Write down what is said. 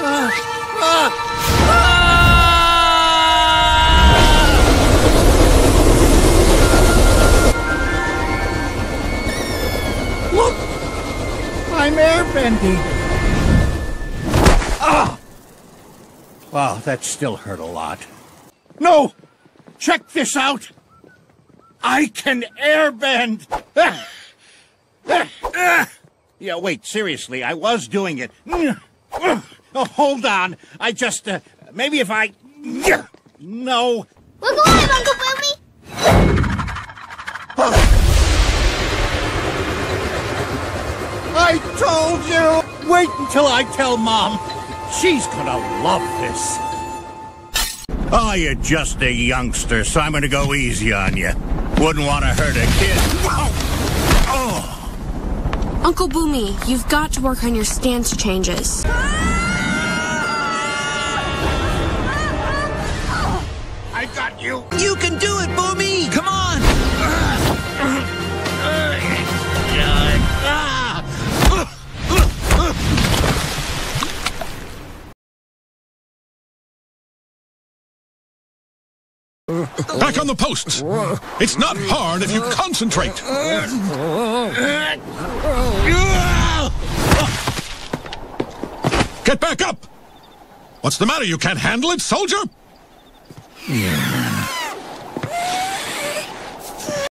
Look! I'm airbending. Ah! Wow, that still hurt a lot. No! Check this out! I can airbend! Ah! Ah! Ah! Yeah, wait, seriously, I was doing it. Oh, hold on. I just, uh, maybe if I. No. Look alive, Uncle Bumi! I told you! Wait until I tell Mom. She's gonna love this. Oh, you're just a youngster, so I'm gonna go easy on you. Wouldn't want to hurt a kid. Oh! Uncle Bumi, you've got to work on your stance changes. I got you! You can do it, Bumi! Come on! Back on the posts. It's not hard if you concentrate. Get back up. What's the matter? You can't handle it, soldier? Yeah.